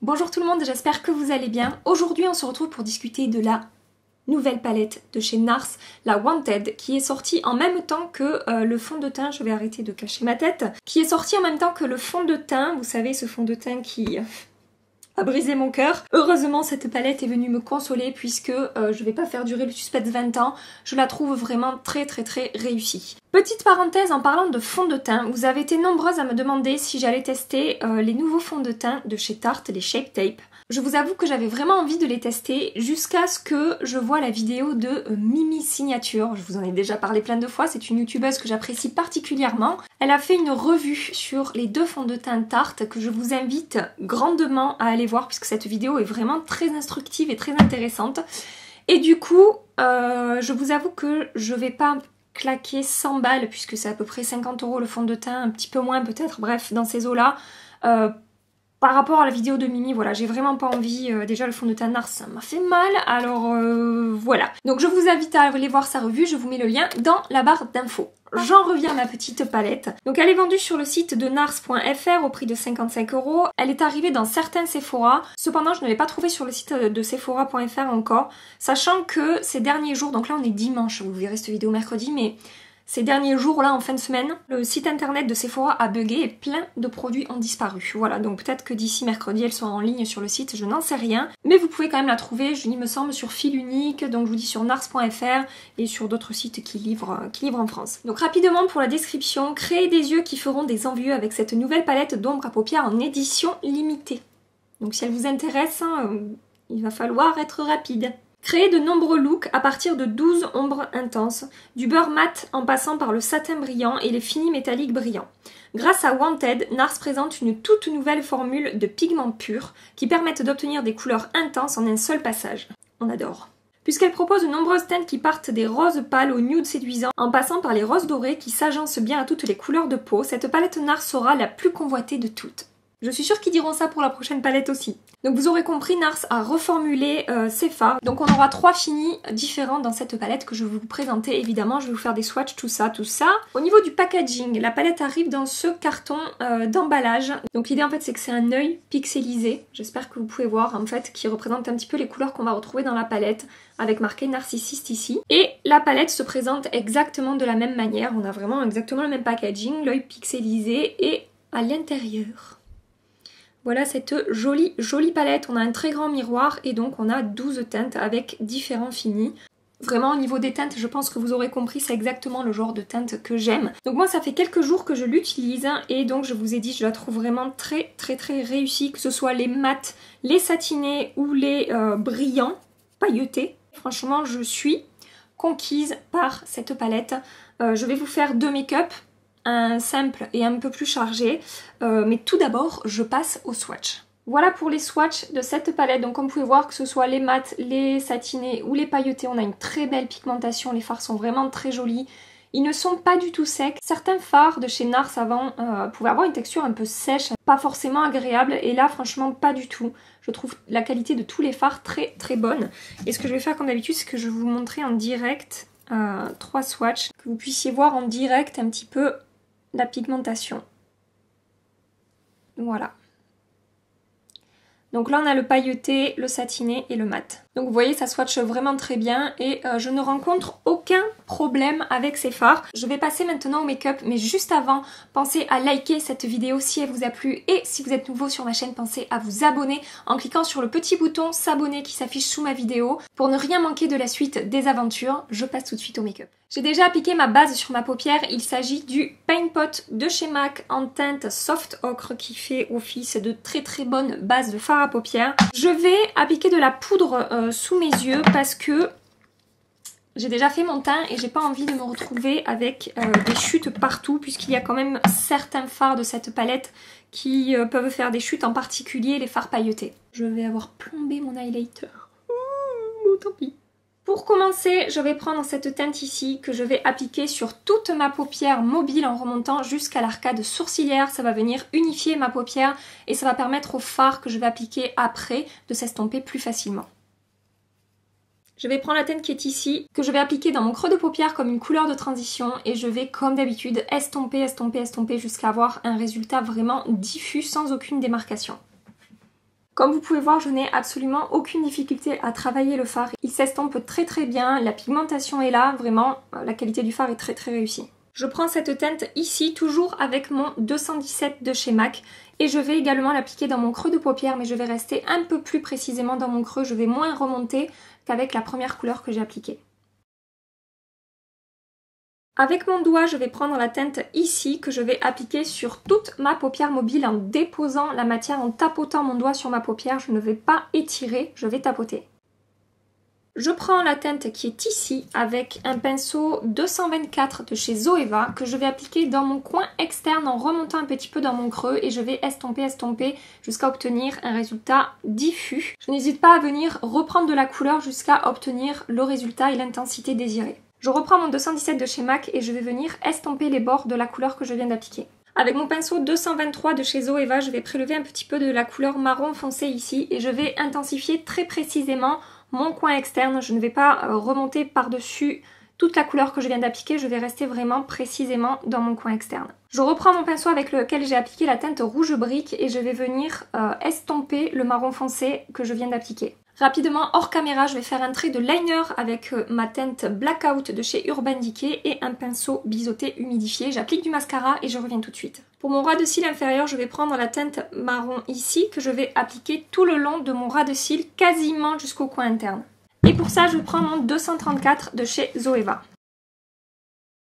Bonjour tout le monde, j'espère que vous allez bien. Aujourd'hui on se retrouve pour discuter de la nouvelle palette de chez NARS, la Wanted, qui est sortie en même temps que euh, le fond de teint, je vais arrêter de cacher ma tête, qui est sortie en même temps que le fond de teint, vous savez ce fond de teint qui a brisé mon cœur. Heureusement, cette palette est venue me consoler puisque euh, je vais pas faire durer le suspense 20 ans. Je la trouve vraiment très très très réussie. Petite parenthèse en parlant de fond de teint, vous avez été nombreuses à me demander si j'allais tester euh, les nouveaux fonds de teint de chez Tarte, les Shape Tape. Je vous avoue que j'avais vraiment envie de les tester jusqu'à ce que je vois la vidéo de euh, Mimi Signature. Je vous en ai déjà parlé plein de fois, c'est une youtubeuse que j'apprécie particulièrement. Elle a fait une revue sur les deux fonds de teint Tarte que je vous invite grandement à aller voir puisque cette vidéo est vraiment très instructive et très intéressante. Et du coup, euh, je vous avoue que je vais pas claquer 100 balles puisque c'est à peu près 50 euros le fond de teint, un petit peu moins peut-être, bref, dans ces eaux-là. Euh, par rapport à la vidéo de Mimi, voilà, j'ai vraiment pas envie. Euh, déjà, le fond de teint Nars, ça m'a fait mal. Alors, euh, voilà. Donc, je vous invite à aller voir sa revue. Je vous mets le lien dans la barre d'infos. J'en reviens à ma petite palette. Donc elle est vendue sur le site de nars.fr au prix de 55 euros. Elle est arrivée dans certains Sephora. Cependant, je ne l'ai pas trouvée sur le site de sephora.fr encore. Sachant que ces derniers jours, donc là on est dimanche, vous verrez cette vidéo mercredi, mais ces derniers jours-là, en fin de semaine, le site internet de Sephora a bugué et plein de produits ont disparu. Voilà, donc peut-être que d'ici mercredi, elle sera en ligne sur le site, je n'en sais rien. Mais vous pouvez quand même la trouver, je me semble, sur fil unique, donc je vous dis sur nars.fr et sur d'autres sites qui livrent, en France. Donc rapidement pour la description, créez des yeux qui feront des envieux avec cette nouvelle palette d'ombre à paupières en édition limitée. Donc si elle vous intéresse, hein, il va falloir être rapide. Créer de nombreux looks à partir de 12 ombres intenses, du beurre mat en passant par le satin brillant et les finis métalliques brillants. Grâce à Wanted, NARS présente une toute nouvelle formule de pigments purs qui permettent d'obtenir des couleurs intenses en un seul passage. On adore. Puisqu'elle propose de nombreuses teintes qui partent des roses pâles au nude séduisant en passant par les roses dorées qui s'agencent bien à toutes les couleurs de peau, cette palette NARS sera la plus convoitée de toutes. Je suis sûre qu'ils diront ça pour la prochaine palette aussi. Donc vous aurez compris, Nars a reformulé euh, ses fards. Donc on aura trois finis différents dans cette palette que je vais vous présenter. Évidemment, je vais vous faire des swatchs, tout ça, tout ça. Au niveau du packaging, la palette arrive dans ce carton euh, d'emballage. Donc l'idée en fait c'est que c'est un œil pixelisé. J'espère que vous pouvez voir en fait qui représente un petit peu les couleurs qu'on va retrouver dans la palette avec marqué narcissiste ici. Et la palette se présente exactement de la même manière. On a vraiment exactement le même packaging, l'œil pixelisé et à l'intérieur voilà cette jolie, jolie palette. On a un très grand miroir et donc on a 12 teintes avec différents finis. Vraiment au niveau des teintes, je pense que vous aurez compris, c'est exactement le genre de teinte que j'aime. Donc moi ça fait quelques jours que je l'utilise et donc je vous ai dit je la trouve vraiment très très très réussie, que ce soit les mats, les satinés ou les euh, brillants, pailletés. Franchement je suis conquise par cette palette. Euh, je vais vous faire deux make-up un simple et un peu plus chargé. Euh, mais tout d'abord, je passe au swatch. Voilà pour les swatchs de cette palette. Donc comme vous pouvez voir, que ce soit les mats, les satinés ou les pailletés, on a une très belle pigmentation. Les fards sont vraiment très jolis. Ils ne sont pas du tout secs. Certains fards de chez NARS avant euh, pouvaient avoir une texture un peu sèche, pas forcément agréable. Et là, franchement, pas du tout. Je trouve la qualité de tous les fards très très bonne. Et ce que je vais faire comme d'habitude, c'est que je vais vous montrer en direct euh, trois swatchs. Que vous puissiez voir en direct un petit peu la pigmentation. Voilà. Donc là on a le pailleté, le satiné et le mat. Donc vous voyez ça swatch vraiment très bien et euh, je ne rencontre aucun problème avec ces fards. Je vais passer maintenant au make-up mais juste avant pensez à liker cette vidéo si elle vous a plu et si vous êtes nouveau sur ma chaîne pensez à vous abonner en cliquant sur le petit bouton s'abonner qui s'affiche sous ma vidéo pour ne rien manquer de la suite des aventures. Je passe tout de suite au make-up. J'ai déjà appliqué ma base sur ma paupière, il s'agit du Paint Pot de chez MAC en teinte Soft Ocre qui fait office de très très bonne base de fard à paupières. Je vais appliquer de la poudre euh, sous mes yeux parce que j'ai déjà fait mon teint et j'ai pas envie de me retrouver avec euh, des chutes partout puisqu'il y a quand même certains fards de cette palette qui euh, peuvent faire des chutes, en particulier les fards pailletés. Je vais avoir plombé mon highlighter. Ouh, tant pis. Pour commencer, je vais prendre cette teinte ici que je vais appliquer sur toute ma paupière mobile en remontant jusqu'à l'arcade sourcilière. Ça va venir unifier ma paupière et ça va permettre au fard que je vais appliquer après de s'estomper plus facilement. Je vais prendre la teinte qui est ici, que je vais appliquer dans mon creux de paupière comme une couleur de transition et je vais comme d'habitude estomper, estomper, estomper jusqu'à avoir un résultat vraiment diffus sans aucune démarcation. Comme vous pouvez voir, je n'ai absolument aucune difficulté à travailler le fard. Il s'estompe très très bien, la pigmentation est là, vraiment, euh, la qualité du fard est très très réussie. Je prends cette teinte ici, toujours avec mon 217 de chez MAC. Et je vais également l'appliquer dans mon creux de paupière, mais je vais rester un peu plus précisément dans mon creux. Je vais moins remonter qu'avec la première couleur que j'ai appliquée. Avec mon doigt, je vais prendre la teinte ici que je vais appliquer sur toute ma paupière mobile en déposant la matière, en tapotant mon doigt sur ma paupière. Je ne vais pas étirer, je vais tapoter. Je prends la teinte qui est ici avec un pinceau 224 de chez Zoeva que je vais appliquer dans mon coin externe en remontant un petit peu dans mon creux et je vais estomper, estomper jusqu'à obtenir un résultat diffus. Je n'hésite pas à venir reprendre de la couleur jusqu'à obtenir le résultat et l'intensité désirée. Je reprends mon 217 de chez MAC et je vais venir estomper les bords de la couleur que je viens d'appliquer. Avec mon pinceau 223 de chez Zoeva, je vais prélever un petit peu de la couleur marron foncé ici et je vais intensifier très précisément mon coin externe. Je ne vais pas euh, remonter par-dessus toute la couleur que je viens d'appliquer, je vais rester vraiment précisément dans mon coin externe. Je reprends mon pinceau avec lequel j'ai appliqué la teinte rouge brique et je vais venir euh, estomper le marron foncé que je viens d'appliquer. Rapidement, hors caméra, je vais faire un trait de liner avec euh, ma teinte Blackout de chez Urban Decay et un pinceau biseauté humidifié. J'applique du mascara et je reviens tout de suite. Pour mon ras de cils inférieur, je vais prendre la teinte marron ici que je vais appliquer tout le long de mon ras de cils, quasiment jusqu'au coin interne. Et pour ça, je prends mon 234 de chez Zoeva.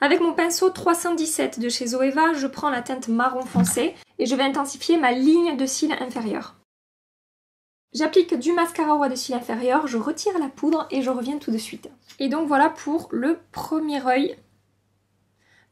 Avec mon pinceau 317 de chez Zoeva, je prends la teinte marron foncé et je vais intensifier ma ligne de cils inférieure. J'applique du mascara au ras de cils inférieur, je retire la poudre et je reviens tout de suite. Et donc voilà pour le premier œil.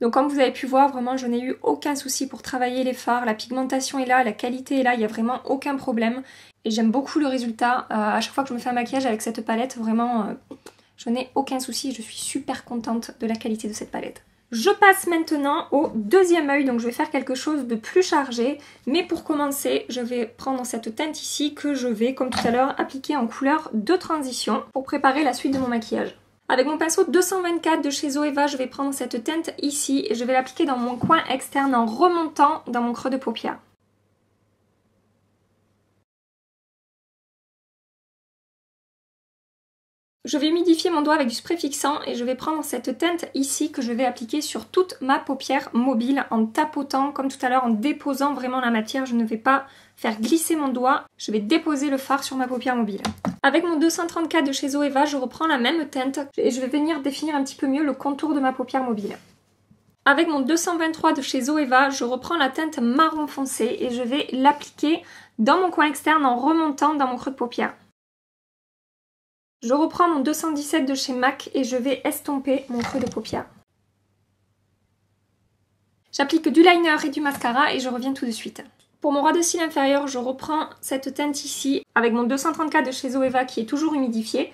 Donc comme vous avez pu voir, vraiment je n'ai eu aucun souci pour travailler les fards, la pigmentation est là, la qualité est là, il n'y a vraiment aucun problème. Et j'aime beaucoup le résultat. Euh, à chaque fois que je me fais un maquillage avec cette palette, vraiment euh, je n'ai aucun souci, je suis super contente de la qualité de cette palette. Je passe maintenant au deuxième œil, donc je vais faire quelque chose de plus chargé. Mais pour commencer, je vais prendre cette teinte ici que je vais, comme tout à l'heure, appliquer en couleur de transition pour préparer la suite de mon maquillage. Avec mon pinceau 224 de chez Zoeva, je vais prendre cette teinte ici et je vais l'appliquer dans mon coin externe en remontant dans mon creux de paupière. Je vais humidifier mon doigt avec du spray fixant et je vais prendre cette teinte ici que je vais appliquer sur toute ma paupière mobile en tapotant comme tout à l'heure en déposant vraiment la matière. Je ne vais pas faire glisser mon doigt, je vais déposer le fard sur ma paupière mobile. Avec mon 234 de chez Zoeva, je reprends la même teinte et je vais venir définir un petit peu mieux le contour de ma paupière mobile. Avec mon 223 de chez Zoeva, je reprends la teinte marron foncé et je vais l'appliquer dans mon coin externe en remontant dans mon creux de paupière. Je reprends mon 217 de chez MAC et je vais estomper mon creux de paupière. J'applique du liner et du mascara et je reviens tout de suite. Pour mon ras de cils inférieur, je reprends cette teinte ici avec mon 234 de chez Zoeva qui est toujours humidifié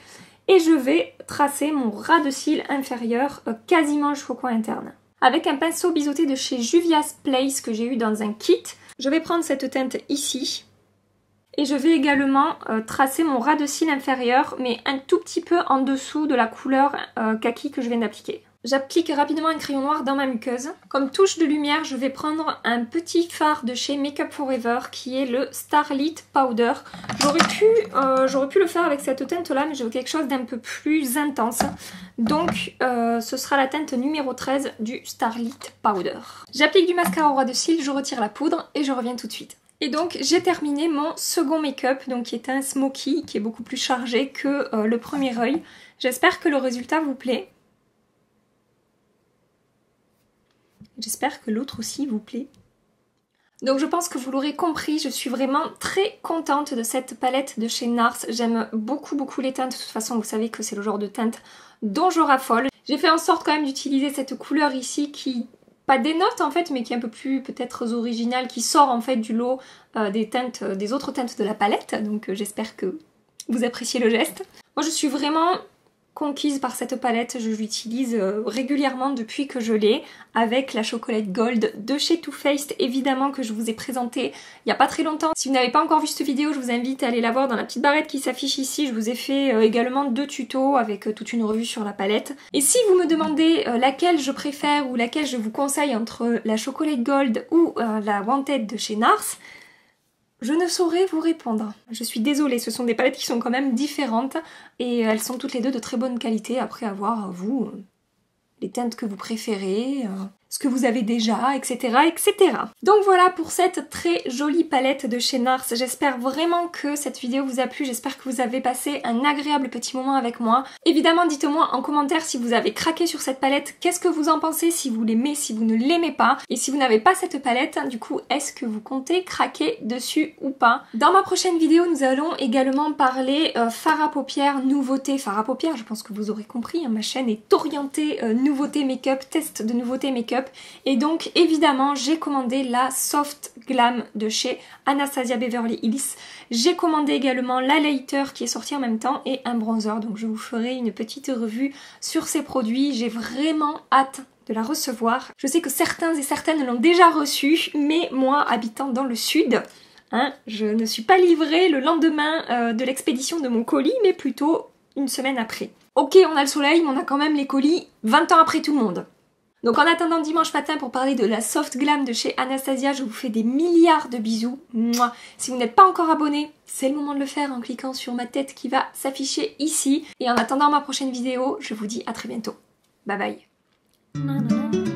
et je vais tracer mon ras de cils inférieur euh, quasiment jusqu'au coin interne. Avec un pinceau biseauté de chez Juvia's Place que j'ai eu dans un kit, je vais prendre cette teinte ici et je vais également euh, tracer mon ras de cils inférieur, mais un tout petit peu en dessous de la couleur euh, kaki que je viens d'appliquer. J'applique rapidement un crayon noir dans ma muqueuse. Comme touche de lumière, je vais prendre un petit fard de chez Makeup Forever qui est le Starlit Powder. J'aurais pu, euh, le faire avec cette teinte-là, mais je veux quelque chose d'un peu plus intense. Donc, ce sera la teinte numéro 13 du Starlit Powder. J'applique du mascara au ras de cils, je retire la poudre et je reviens tout de suite. Et donc j'ai terminé mon second make-up, donc qui est un smoky, qui est beaucoup plus chargé que euh, le premier œil. J'espère que le résultat vous plaît. J'espère que l'autre aussi vous plaît. Donc je pense que vous l'aurez compris, je suis vraiment très contente de cette palette de chez NARS. J'aime beaucoup beaucoup les teintes, de toute façon vous savez que c'est le genre de teinte dont je raffole. J'ai fait en sorte quand même d'utiliser cette couleur ici qui pas des notes en fait, mais qui est un peu plus peut-être original, qui sort en fait du lot euh, des teintes, euh, des autres teintes de la palette. Donc euh, j'espère que vous appréciez le geste. Moi je suis vraiment conquise par cette palette, je l'utilise euh, régulièrement depuis que je l'ai avec la chocolate gold de chez Too Faced évidemment que je vous ai présenté il n'y a pas très longtemps. Si vous n'avez pas encore vu cette vidéo, je vous invite à aller la voir dans la petite barrette qui s'affiche ici. Je vous ai fait euh, également deux tutos avec euh, toute une revue sur la palette. Et si vous me demandez laquelle je préfère ou laquelle je vous conseille entre la chocolate gold ou la Wanted de chez NARS, je ne saurais vous répondre. Je suis désolée, ce sont des palettes qui sont quand même différentes et elles sont toutes les deux de très bonne qualité. Après avoir, vous, les teintes que vous préférez, euh, ce que vous avez déjà, etc. etc. Donc voilà pour cette très jolie palette de chez Nars. J'espère vraiment que cette vidéo vous a plu, j'espère que vous avez passé un agréable petit moment avec moi. Évidemment, dites-moi en commentaire si vous avez craqué sur cette palette, qu'est-ce que vous en pensez, si vous l'aimez, si vous ne l'aimez pas? Et si vous n'avez pas cette palette, du coup, est-ce que vous comptez craquer dessus ou pas? Dans ma prochaine vidéo, nous allons également parler euh, fard à paupières, nouveautés. Fard à paupières, je pense que vous aurez compris, hein, ma chaîne est orientée euh, nouveautés make-up, test de nouveautés make-up et donc évidemment j'ai commandé la Soft Glam de chez Anastasia Beverly Hills. J'ai commandé également la Lighter qui est sortie en même temps et un bronzer. Donc je vous ferai une petite revue sur ces produits. J'ai vraiment hâte de la recevoir. Je sais que certains et certaines l'ont déjà reçue, mais moi habitant dans le sud, hein, je ne suis pas livrée le lendemain euh, de l'expédition de mon colis, mais plutôt une semaine après. Ok, on a le soleil, mais on a quand même les colis 20 ans après tout le monde. Donc en attendant dimanche matin pour parler de la Soft Glam de chez Anastasia, je vous fais des milliards de bisous. Si vous n'êtes pas encore abonné, c'est le moment de le faire en cliquant sur ma tête qui va s'afficher ici. Et en attendant ma prochaine vidéo, je vous dis à très bientôt. Bye bye.